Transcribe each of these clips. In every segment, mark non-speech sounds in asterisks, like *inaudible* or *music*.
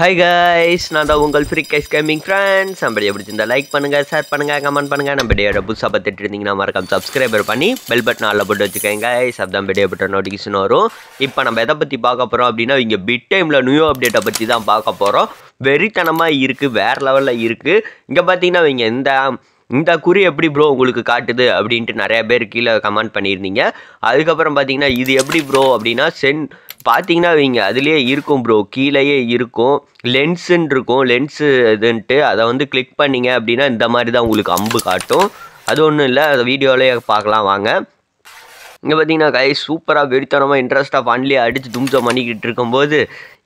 Hi guys நான் தான் உங்கள் ஃப்ரீ கைஸ் கேமிங் ஃப்ரெண்ட்ஸ் நம்ம எப்படி இருந்தால் லைக் பண்ணுங்கள் ஷேர் பண்ணுங்கள் கமெண்ட் பண்ணுங்கள் நம்ம வீடியோட புதுசாக பார்த்துட்டு இருந்தீங்கன்னா மறக்காம சப்ஸ்கிரைபர் பண்ணி பெல் பட்டன் ஆளில் போட்டு வச்சுக்கோங்க. கைஸ் அதுதான் வீடியோ பட்ட நோட்டிஃபிகேஷன் வரும். இப்போ நம்ம எதை பற்றி பார்க்க போகிறோம் அப்படின்னா இங்கே பிட் டைமில் நியூ அப்டேட்டை பற்றி தான் பார்க்க போகிறோம் வெறித்தனமாக இருக்குது வேறு லெவலில் இருக்குது இங்கே பார்த்தீங்கன்னா இங்கே இந்த இந்த குறி எப்படி ப்ரோ உங்களுக்கு காட்டுது அப்படின்ட்டு நிறைய பேர் கீழே கமெண்ட் பண்ணியிருந்தீங்க. அதுக்கப்புறம் பார்த்தீங்கன்னா இது எப்படி ப்ரோ அப்படின்னா சென் பார்த்தீங்கன்னா வைங்க அதுலேயே இருக்கும் ப்ரோ கீழேயே இருக்கும். லென்ஸுன்னு இருக்கும் லென்ஸு இதுன்ட்டு அதை வந்து கிளிக் பண்ணிங்க அப்படின்னா இந்த மாதிரி தான் உங்களுக்கு அம்பு காட்டும். அது ஒன்றும் இல்லை அதை வீடியோவிலே பார்க்கலாம் வாங்க. இங்கே பார்த்தீங்கன்னா கை சூப்பராக வெறித்தனமாக இன்ட்ரெஸ்ட்டாக ஃபன்லியாக அடித்து தும்சம் பண்ணிக்கிட்டு இருக்கும்போது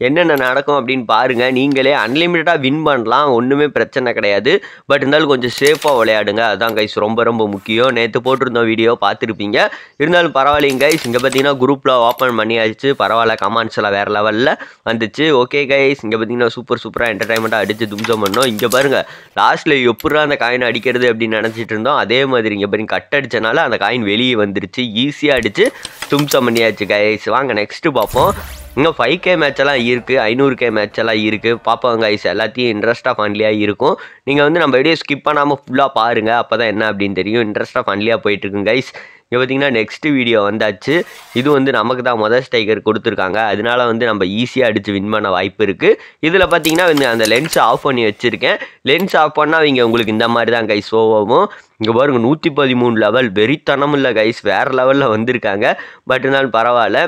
என்னென்ன நடக்கும் அப்படின்னு பாருங்கள் நீங்களே அன்லிமிட்டடாக வின் பண்ணலாம். ஒன்றுமே பிரச்சனை கிடையாது. பட் இருந்தாலும் கொஞ்சம் சேஃபாக விளையாடுங்க. அதான் கைஸ் ரொம்ப ரொம்ப முக்கியம். நேற்று போட்டிருந்த வீடியோ பார்த்துருப்பீங்க. இருந்தாலும் பரவாயில்லைங்க கைஸ் இங்கே பார்த்தீங்கன்னா குரூப்பில் ஓப்பன் பண்ணியாச்சு. பரவாயில்ல கமெண்ட்ஸ் எல்லாம் வேறு லெவலில் வந்துச்சு. ஓகே கைஸ் இங்கே பார்த்தீங்கன்னா சூப்பர் சூப்பராக என்டர்டைன்மெண்ட்டாக அடித்து தும்சம் பண்ணோம். இங்கே பாருங்கள் லாஸ்ட்டில் எப்படா அந்த காயின் அடிக்கிறது அப்படின்னு நினச்சிட்டு இருந்தோம். அதே மாதிரி இங்கே பாருங்க கட் அடித்தனால அந்த காயின் வெளியே வந்துருச்சு. ஈஸியாக அடித்து தும்சம் பண்ணியாச்சு கைஸ் வாங்க நெக்ஸ்ட்டு பார்ப்போம். இன்னும் ஃபைவ் கே மேட்ச் எல்லாம் இருக்குது ஐநூறு கே மேட்ச் எல்லாம் இருக்குது பார்ப்போம் கைஸ் எல்லாத்தையும் இன்ட்ரெஸ்ட்டாக ஃபன்லியாக இருக்கும். நீங்கள் வந்து நம்ம வீடியோ ஸ்கிப் பண்ணாமல் ஃபுல்லாக பாருங்கள் அப்போ தான் என்ன அப்படின்னு தெரியும். இன்ட்ரெஸ்ட்டாக ஃபன்லியாக போயிட்டுருக்குங்க கைஸ் இங்கே பார்த்தீங்கன்னா நெக்ஸ்ட் வீடியோ வந்தாச்சு. இது வந்து நமக்கு தான் மொதல் ஸ்டைக்கர் கொடுத்துருக்காங்க. அதனால வந்து நம்ம ஈஸியாக அடித்து வின் பண்ண வாய்ப்பு இருக்குது இதில் பார்த்தீங்கன்னா வந்து அந்த லென்ஸ் ஆஃப் பண்ணி வச்சுருக்கேன். லென்ஸ் ஆஃப் பண்ணால் இங்கே உங்களுக்கு இந்த மாதிரி தான் கைஸ் ஓவாகும் இங்கே பாருங்க நூற்றி பதிமூணு லெவல் வெறித்தனம் இல்லை கைஸ் வேறு லெவலில் வந்திருக்காங்க. பட் இருந்தாலும் பரவாயில்ல.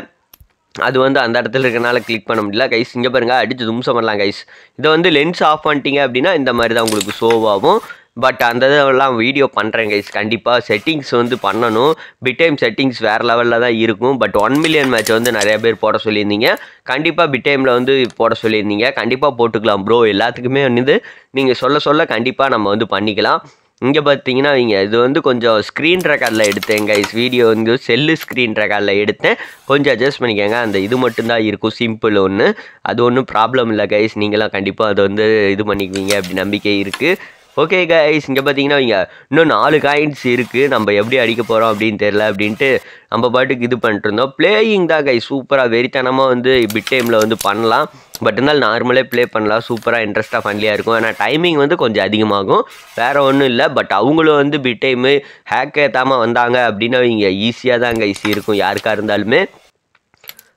அது வந்து அந்த இடத்துல இருக்கனால கிளிக் பண்ண முடியல. கைஸ் இங்கே பாருங்க அடித்து தும்சம் பண்ணலாம் கைஸ் இதை வந்து லென்ஸ் ஆஃப் பண்ணிட்டீங்க அப்படின்னா இந்த மாதிரி தான் உங்களுக்கு ஷோவாகும் பட் அந்த இதெல்லாம் வீடியோ பண்ணுறேன் கைஸ் கண்டிப்பாக செட்டிங்ஸ் வந்து பண்ணணும். பிட் டைம் செட்டிங்ஸ் வேறு லெவலில் தான் இருக்கும். பட் ஒன் மில்லியன் மேட்ச் வந்து நிறைய பேர் போட சொல்லியிருந்தீங்க. கண்டிப்பாக பிட் டைமில் வந்து போட சொல்லியிருந்தீங்க. கண்டிப்பாக போட்டுக்கலாம் ப்ரோ எல்லாத்துக்குமே வந்து நீங்கள் சொல்ல சொல்ல கண்டிப்பாக நம்ம வந்து பண்ணிக்கலாம். இங்கே பார்த்தீங்கன்னா இங்கே இது வந்து கொஞ்சம் ஸ்க்ரீன் ரெக்கார்டில் எடுத்தேன் கைஸ் வீடியோ வந்து செல்லு ஸ்க்ரீன் ரெக்கார்டில் எடுத்தேன். கொஞ்சம் அட்ஜஸ்ட் பண்ணிக்கோங்க. அந்த இது மட்டும்தான் இருக்கும். சிம்பிள் ஒன்று அது ஒன்றும் ப்ராப்ளம் இல்லை கைஸ் நீங்களாம் கண்டிப்பாக அதை வந்து இது பண்ணிக்குவீங்க. அப்படி நம்பிக்கை இருக்குது ஓகே கைஸ் இங்கே பார்த்தீங்கன்னா இங்கே இன்னும் நாலு காயின்ஸ் இருக்குது நம்ம எப்படி அடிக்க போகிறோம் அப்படின்னு தெரில அப்படின்ட்டு நம்ம பாட்டுக்கு இது பண்ணிட்டு இருந்தோம். பிளேயிங் தான் கைஸ் சூப்பராக வெறித்தனமாக வந்து பிட் டைமில் வந்து பண்ணலாம். பட் இருந்தாலும் நார்மலே ப்ளே பண்ணலாம். சூப்பராக இன்ட்ரெஸ்ட்டாக ஃபன்லியாக இருக்கும். ஆனால் டைமிங் வந்து கொஞ்சம் அதிகமாகும். வேறு ஒன்றும் இல்லை. பட் அவங்களும் வந்து பிட் டைமு ஹேக் ஏற்றாமல் வந்தாங்க அப்படின்னா இங்கே ஈஸியாக தான் கைஸ் இருக்கும். யாருக்காக இருந்தாலுமே.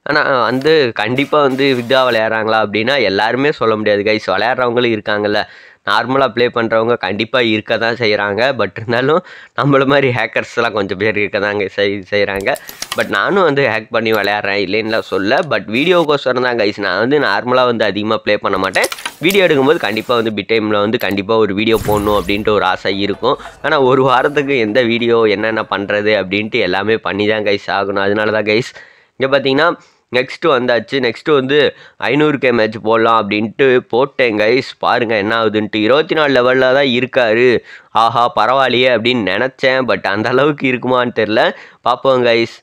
ஆனால் வந்து கண்டிப்பாக வந்து இதாக விளையாடுறாங்களா அப்படின்னா எல்லாருமே சொல்ல முடியாது கைஸ் விளையாடுறவங்களும் இருக்காங்கல்ல. நார்மலாக ப்ளே பண்ணுறவங்க கண்டிப்பாக இருக்க தான் செய்கிறாங்க பட் இருந்தாலும் நம்மள மாதிரி ஹேக்கர்ஸ்லாம் கொஞ்சம் பேர் இருக்க தாங்க செய் செய்கிறாங்க பட் நானும் வந்து ஹேக் பண்ணி விளையாடுறேன் இல்லைன்னுலாம் சொல்ல பட் வீடியோக்கோசரம் தான் கைஸ் நான் வந்து நார்மலாக வந்து அதிகமாக ப்ளே பண்ண மாட்டேன். வீடியோ எடுக்கும்போது கண்டிப்பாக வந்து பிட் டைமில் வந்து கண்டிப்பாக ஒரு வீடியோ போடணும் அப்படின்ட்டு ஒரு ஆசை இருக்கும். ஆனால் ஒரு வாரத்துக்கு எந்த வீடியோ என்னென்ன பண்ணுறது அப்படின்ட்டு எல்லாமே பண்ணி தான் கைஸ் ஆகணும். அதனால தான் கைஸ் இங்கே பார்த்தீங்கன்னா நெக்ஸ்ட்டு வந்தாச்சு. நெக்ஸ்ட்டு வந்து ஐநூறு கே மேட்ச் போடலாம் அப்படின்ட்டு போட்டேன் கைஸ் பாருங்கள் என்ன ஆகுதுன்ட்டு. இருபத்தி நாலு லெவலில் தான் இருக்காரு. ஆஹா பரவாயில்லையே அப்படின்னு நினச்சேன் பட் அந்த அளவுக்கு இருக்குமான்னு தெரில பார்ப்போம் கைஸ்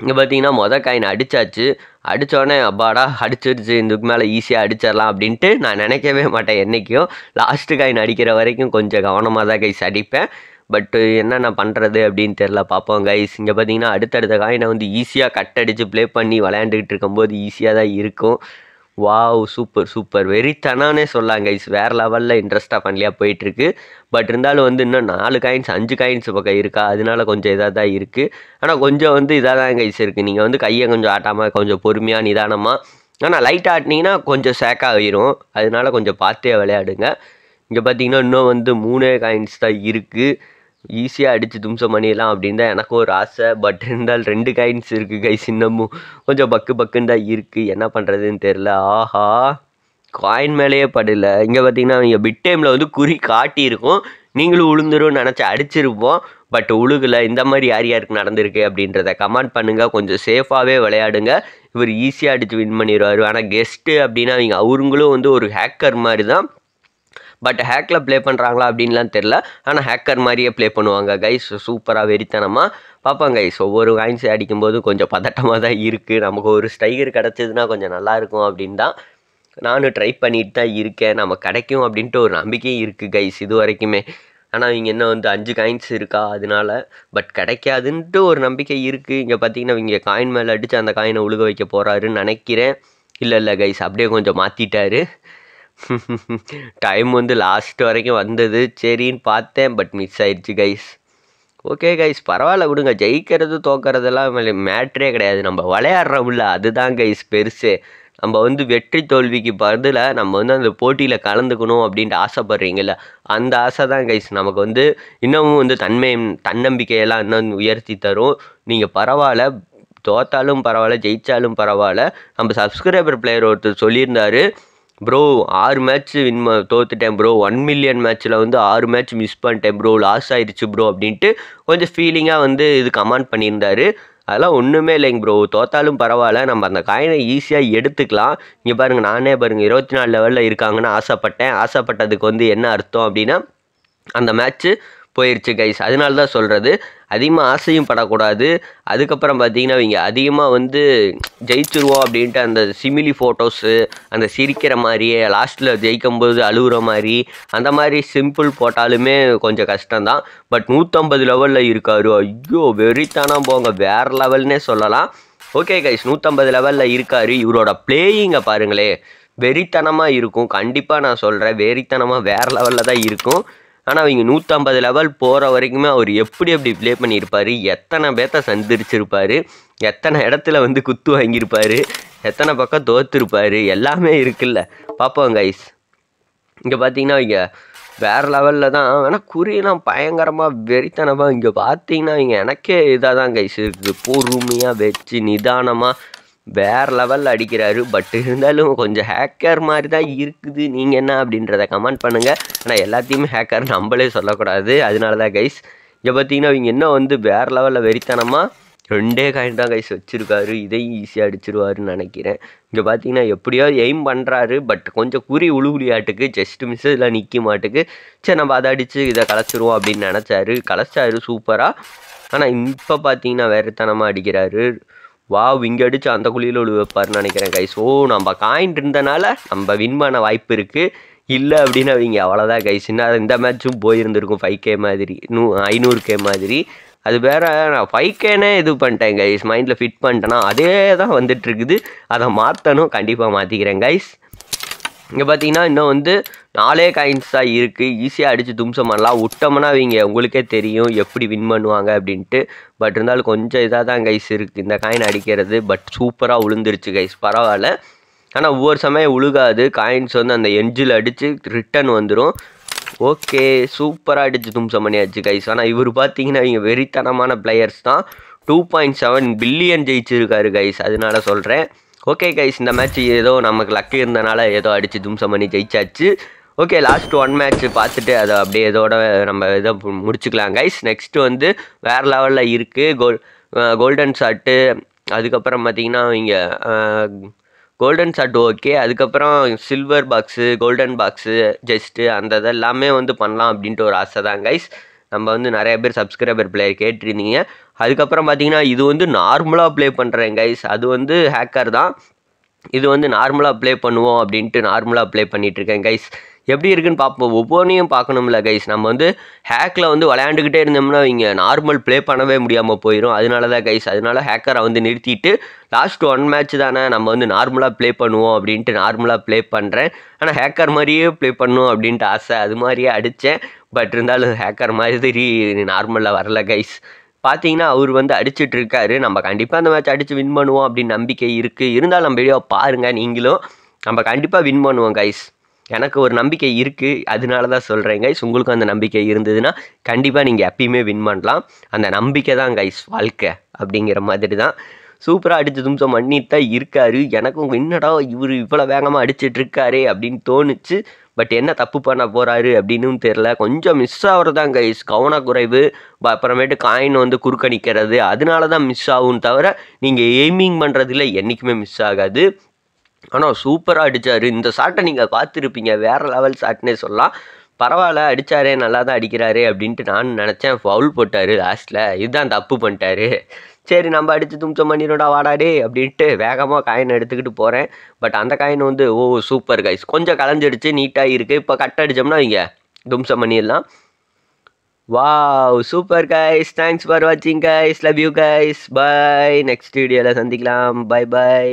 இங்கே பார்த்தீங்கன்னா மொதல் காயின் அடித்தாச்சு அடித்தோடனே அப்பாடா அடிச்சிருச்சு. இதுக்கு மேலே ஈஸியாக அடிச்சிடலாம் அப்படின்ட்டு நான் நினைக்கவே மாட்டேன் என்றைக்கும் லாஸ்ட்டு காயின் அடிக்கிற வரைக்கும் கொஞ்சம் கவனமாக தான் கைஸ் அடிப்பேன். பட்டு என்னென்ன பண்ணுறது அப்படின்னு தெரில பார்ப்போம் கைஸ் இங்கே பார்த்தீங்கன்னா அடுத்தடுத்த காயினை வந்து ஈஸியாக கட் அடித்து ப்ளே பண்ணி விளையாண்டுக்கிட்டு இருக்கும்போது ஈஸியாக தான் இருக்கும். வாவ் சூப்பர் சூப்பர் வெறித்தனானே சொல்லலாம் கைஸ் வேறு லெவலில் இன்ட்ரெஸ்ட்டாக பண்ணலையாக போயிட்டுருக்கு. பட் இருந்தாலும் வந்து இன்னும் நாலு காயின்ஸ் அஞ்சு காயின்ஸ் பக்கம் இருக்கா? அதனால கொஞ்சம் இதாக தான் இருக்குது ஆனால் கொஞ்சம் வந்து இதாக தான் கைஸ் இருக்குது நீங்கள் வந்து கையை கொஞ்சம் ஆட்டாமல் கொஞ்சம் பொறுமையாக நிதானமாக ஆனால் லைட் ஆட்டினீங்கன்னா கொஞ்சம் சேக்காக ஆயிரும் அதனால கொஞ்சம் பார்த்தே விளையாடுங்க. இங்கே பார்த்தீங்கன்னா இன்னும் வந்து மூணே காயின்ஸ் தான் இருக்குது ஈஸியாக அடித்து தும்சம் பண்ணிடலாம் அப்படின்னு தான் எனக்கும் ஒரு ஆசை. பட் இருந்தால் ரெண்டு காயின்ஸ் இருக்குது கைஸ் இன்னமும். கொஞ்சம் பக்கு பக்குன்னு தான் இருக்குது என்ன பண்ணுறதுன்னு தெரில ஆஹா. காயின் மேலேயே படல. இங்கே பார்த்தீங்கன்னா இங்கே பிட் டைமில் வந்து குறி காட்டியிருக்கும். நீங்களும் உளுந்துரும் நினச்சி அடிச்சிருப்போம். பட் உழுகலை. இந்த மாதிரி யார் யாருக்கு நடந்திருக்கு அப்படின்றத கமெண்ட் பண்ணுங்கள் கொஞ்சம் சேஃபாகவே விளையாடுங்க. இவர் ஈஸியாக அடித்து வின் பண்ணிடுவார். ஆனால் கெஸ்ட்டு அப்படின்னா அவங்க அவருங்களும் வந்து ஒரு ஹேக்கர் மாதிரி தான். பட் ஹேக்கில் ப்ளே பண்ணுறாங்களா அப்படின்லாம் தெரில ஆனால் ஹேக்கர் மாதிரியே ப்ளே பண்ணுவாங்க. கைஸ் சூப்பராக வெறித்தனமாக பார்ப்பாங்க. கைஸ் ஒவ்வொரு காயின்ஸ் அடிக்கும்போது கொஞ்சம் பதட்டமாக தான் இருக்குது நமக்கு ஒரு ஸ்டைகர் கிடச்சதுன்னா கொஞ்சம் நல்லாயிருக்கும் அப்படின்னு தான் நானும் ட்ரை பண்ணிட்டு தான் இருக்கேன். நம்ம கிடைக்கும் அப்படின்ட்டு ஒரு நம்பிக்கையும் இருக்குது கைஸ் இது வரைக்குமே. ஆனால் இங்கே என்ன வந்து அஞ்சு காயின்ஸ் இருக்கா? அதனால பட் கிடைக்காதுன்ட்டு ஒரு நம்பிக்கை இருக்குது இங்கே பார்த்தீங்கன்னா இங்கே காயின் மேலே அடித்து அந்த காயினை உழுக வைக்க போகிறாருன்னு நினைக்கிறேன். இல்லை இல்லை கைஸ் அப்படியே கொஞ்சம் மாற்றிட்டாரு *laughs* டைம் வந்து லாஸ்ட் வரைக்கும் வந்தது. சரின்னு பார்த்தேன் பட் மிஸ் ஆயிடுச்சு கைஸ் ஓகே கைஸ் பரவாயில்ல விடுங்க. ஜெயிக்கிறது தோக்கிறதெல்லாம் மேட்ரே கிடையாது. நம்ம விளையாடுறோம்ல அதுதான் கைஸ் பெருசு. நம்ம வந்து வெற்றி தோல்விக்கு பதிலாக நம்ம வந்து அந்த போட்டியில் கலந்துக்கணும் அப்படின்ட்டு ஆசைப்படுறீங்கல்ல அந்த ஆசை தான் கைஸ் நமக்கு வந்து இன்னமும் வந்து தன்மை தன்னம்பிக்கையெல்லாம் இன்னும் உயர்த்தி தரும். நீங்கள் பரவாயில்ல தோத்தாலும் பரவாயில்ல ஜெயித்தாலும் பரவாயில்ல. நம்ம சப்ஸ்கிரைபர் பிளேயர் ஒருத்தர் சொல்லியிருந்தாரு ப்ரோ ஆறு மேட்ச் வின் தோத்துட்டேன் ப்ரோ ஒன் மில்லியன் மேட்ச்சில் வந்து ஆறு மேட்ச் மிஸ் பண்ணிட்டேன் ப்ரோ லாஸ் ஆயிடுச்சு ப்ரோ அப்படின்ட்டு கொஞ்சம் ஃபீலிங்காக வந்து இது கமெண்ட் பண்ணியிருந்தாரு. அதெல்லாம் ஒன்றுமே இல்லைங்க ப்ரோ தோத்தாலும் பரவாயில்ல. நம்ம அந்த காயினை ஈஸியாக எடுத்துக்கலாம். இங்கே பாருங்கள் நானே பாருங்கள் இருபத்தி நாலு லெவலில் இருக்காங்கன்னு ஆசைப்பட்டேன். ஆசைப்பட்டதுக்கு வந்து என்ன அர்த்தம் அப்படின்னா அந்த மேட்ச்சு போயிடுச்சு கைஸ் அதனால தான் சொல்கிறது அதிகமாக ஆசையும் படக்கூடாது. அதுக்கப்புறம் பார்த்தீங்கன்னா இவங்க அதிகமாக வந்து ஜெயிச்சிருவோம் அப்படின்ட்டு அந்த சிமிலி ஃபோட்டோஸு அந்த சிரிக்கிற மாதிரியே லாஸ்ட்டில் ஜெயிக்கும்போது அழுகுற மாதிரி அந்த மாதிரி சிம்பிள் போட்டாலுமே கொஞ்சம் கஷ்டம்தான். பட் நூற்றம்பது லெவலில் இருக்கார். ஐயோ வெறித்தானா போங்க. வேறு லெவல்னே சொல்லலாம். ஓகே கைஸ் நூற்றம்பது லெவலில் இருக்கார். இவரோட பிளேயிங்கை பாருங்களே. வெறித்தனமாக இருக்கும். கண்டிப்பாக நான் சொல்கிறேன் வெறித்தனமாக வேறு லெவலில் தான் இருக்கும். ஆனால் அவங்க நூற்றம்பது லெவல் போகிற வரைக்குமே அவர் எப்படி எப்படி ப்ளே பண்ணியிருப்பார் எத்தனை பேர்த்த சந்திரிச்சிருப்பார் எத்தனை இடத்துல வந்து குத்து வாங்கியிருப்பார் எத்தனை பக்கம் தோத்துருப்பார் எல்லாமே இருக்குல்ல. பார்ப்போம் கைஸ் இங்கே பார்த்தீங்கன்னா இங்கே வேறு லெவலில் தான் ஆனால் குறியெல்லாம் பயங்கரமாக வெறித்தனமாக இங்கே பார்த்தீங்கன்னா இங்கே எனக்கே இதாக தான் கைஸ் இருக்குது. பொறுமையாக வச்சு நிதானமாக வேறு லெவலில் அடிக்கிறாரு. பட் இருந்தாலும் கொஞ்சம் ஹேக்கர் மாதிரி தான் இருக்குது. நீங்கள் என்ன அப்படின்றத கமெண்ட் பண்ணுங்கள் ஆனால் எல்லாத்தையுமே ஹேக்கர் நம்மளே சொல்லக்கூடாது. அதனால தான் கைஸ் இங்கே பார்த்தீங்கன்னா இவங்க என்ன வந்து வேறு லெவலில் வெறித்தனமாக ரெண்டே காயின் தான் கைஸ் வச்சுருக்காரு. இதையும் ஈஸியாக அடிச்சிருவாருன்னு நினைக்கிறேன். இங்கே பார்த்தீங்கன்னா எப்படியோ எய்ம் பண்ணுறாரு பட் கொஞ்சம் குறி உழுகுலியாட்டுக்கு ஜஸ்ட் மிஸ் இதில் நிற்க மாட்டுக்கு சரி நம்ம அதை அடித்து இதை கலைச்சிருவோம் அப்படின்னு நினச்சாரு. கலைச்சாரு சூப்பராக ஆனால் இப்போ பார்த்தீங்கன்னா வேறுத்தனமாக அடிக்கிறாரு. வா இங்கே அடித்து அந்த குழியில் விழுவைப்பார்னு நினைக்கிறேன் கைஸ் ஓ நம்ம காயின் இருந்தனால நம்ம வின் பண்ண வாய்ப்பு இருக்குது இல்லை அப்படின்னு அவங்க அவ்வளோதான் கைஸ் இன்னும் இந்த மேட்ச்சும் போயிருந்திருக்கும் ஃபைவ் கே மாதிரி நூ ஐநூறு கே மாதிரி. அது வேற நான் ஃபைவ் கேனே இது பண்ணிட்டேன் கைஸ் மைண்டில் ஃபிட் பண்ணிட்டேன்னா அதே தான் வந்துட்டுருக்குது அதை மாற்றணும் கண்டிப்பாக மாற்றிக்கிறேன் கைஸ் இங்கே பார்த்தீங்கன்னா இன்னும் வந்து நாலே காயின்ஸ் தான் இருக்குது ஈஸியாக அடித்து தும்சம் பண்ணலாம். விட்டோம்னா அவங்க உங்களுக்கே தெரியும் எப்படி வின் பண்ணுவாங்க அப்படின்ட்டு. பட் இருந்தாலும் கொஞ்சம் இதாக தான் கைஸ் இருக்குது இந்த காயின் அடிக்கிறது பட் சூப்பராக உளுந்துருச்சு கைஸ் பரவாயில்ல. ஆனால் ஒவ்வொரு சமயம் உழுகாது. காயின்ஸ் வந்து அந்த எஞ்சில் அடித்து ரிட்டன் வந்துடும் ஓகே சூப்பராக அடித்து தும்சம் பண்ணியாச்சு கைஸ் ஆனால் இவர் பார்த்தீங்கன்னா இவங்க வெறித்தனமான பிளேயர்ஸ் தான். டூ பாயிண்ட் செவன் பில்லியன் ஜெயிச்சிருக்காரு கைஸ் அதனால சொல்கிறேன் ஓகே கைஸ் இந்த மேட்ச் ஏதோ நமக்கு லக்கு இருந்தனால ஏதோ அடித்து தும்சம் பண்ணி ஜெயிச்சாச்சு. ஓகே லாஸ்ட் ஒன் மேட்ச் பார்த்துட்டு அதை அப்படியே இதோட நம்ம இதை முடிச்சுக்கலாம் கைஸ் நெக்ஸ்ட்டு வந்து வேறு லெவலில் இருக்குது கோல் கோல்டன் ஷாட்டு அதுக்கப்புறம் பார்த்தீங்கன்னா இங்கே கோல்டன் ஷாட் ஓகே அதுக்கப்புறம் silver box golden box just அந்த இதெல்லாமே வந்து பண்ணலாம் அப்படின்ட்டு ஒரு ஆசை தான் கைஸ் நம்ம வந்து நிறைய பேர் சப்ஸ்கிரைபர் பிளேயர் கேட்டிருந்தீங்க. அதுக்கப்புறம் பார்த்தீங்கன்னா இது வந்து நார்மலாக ப்ளே பண்ணுறேன் கைஸ் அது வந்து ஹேக்கர் தான். இது வந்து நார்மலாக ப்ளே பண்ணுவோம் அப்படின்ட்டு நார்மலாக ப்ளே பண்ணிகிட்ருக்கேன் கைஸ் எப்படி இருக்குன்னு பார்ப்போம். ஒவ்வொன்றையும் பார்க்கணும்ல கைஸ் நம்ம வந்து ஹேக்கில் வந்து விளையாண்டுக்கிட்டே இருந்தோம்னா இங்கே நார்மல் ப்ளே பண்ணவே முடியாமல் போயிடும் அதனால தான் கைஸ் அதனால ஹேக்கரை வந்து நிறுத்திட்டு லாஸ்ட் ஒன் மேட்ச் தானே நம்ம வந்து நார்மலாக ப்ளே பண்ணுவோம் அப்படின்ட்டு நார்மலாக ப்ளே பண்ணுறேன் ஆனால் ஹேக்கர் மாதிரியே ப்ளே பண்ணும் அப்படின்ட்டு ஆசை. அது மாதிரியே அடித்தேன். பட் இருந்தாலும் ஹேக்கர் மாதிரி நார்மலாக வரல கைஸ் பார்த்தீங்கன்னா அவர் வந்து அடிச்சுட்டு இருக்காரு நம்ம கண்டிப்பாக அந்த மேட்ச் அடித்து வின் பண்ணுவோம் அப்படின்னு நம்பிக்கை இருக்குது இருந்தாலும் நம்ம வீடியோ பாருங்கள் நீங்களும். நம்ம கண்டிப்பாக வின் பண்ணுவோம் கைஸ் எனக்கு ஒரு நம்பிக்கை இருக்குது அதனால தான் சொல்கிறேன் கைஸ் உங்களுக்கும் அந்த நம்பிக்கை இருந்ததுன்னா கண்டிப்பாக நீங்கள் எப்பயுமே வின் பண்ணலாம். அந்த நம்பிக்கை தான் கைஸ் வாழ்க்கை அப்படிங்கிற மாதிரி தான். சூப்பராக அடித்து தும்சம் பண்ணிட்டு தான் இருக்காரு. எனக்கும் என்னடா இவர் இவ்வளோ வேகமாக அடிச்சிட்ருக்காரே அப்படின்னு தோணுச்சு. பட் என்ன தப்பு பண்ண போகிறாரு அப்படின்னு தெரில கொஞ்சம் மிஸ் ஆகிறது இஸ் கைஸ் கவனக்குறைவு ப- அப்புறமேட்டு காயின் வந்து குறுக்க நிற்கிறது அதனால தான் மிஸ் ஆகும் தவிர நீங்கள் எய்மிங் பண்ணுறதுல என்றைக்குமே மிஸ் ஆகாது. ஆனால் சூப்பராக அடித்தார் இந்த ஷாட்டை நீங்கள் பார்த்துருப்பீங்க. வேறு லெவல் ஷாட்னே சொல்லலாம். பரவாயில்ல அடித்தாரே நல்லா தான் அடிக்கிறாரு அப்படின்ட்டு நான் நினச்சேன். ஃபவுல் போட்டார் லாஸ்ட்டில் இதுதான் தப்பு பண்ணிட்டாரு. சரி நம்ம அடித்து தும்சம் பண்ணிடும்டா வாடாடே அப்படின்ட்டு வேகமாக காயின் எடுத்துக்கிட்டு போகிறேன் பட் அந்த காயின் வந்து ஓ சூப்பர் கைஸ் கொஞ்சம் கலைஞ்சிடுச்சு நீட்டாக இருக்குது இப்போ கட் அடித்தோம்னா இங்கே தும்சம் பண்ணிடலாம். Wow super guys thanks for வாட்சிங் guys love you guys bye next வீடியோவில் சந்திக்கலாம். By by